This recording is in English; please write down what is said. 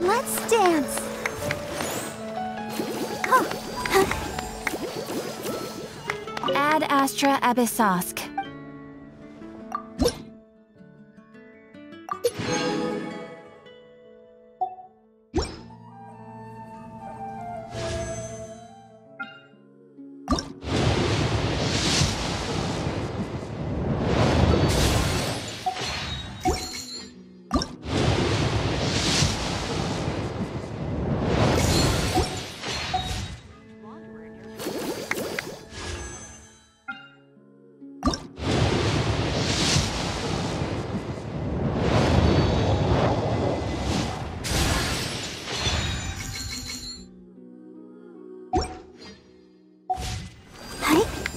Let's dance! Ad Astra Abyssosk. はい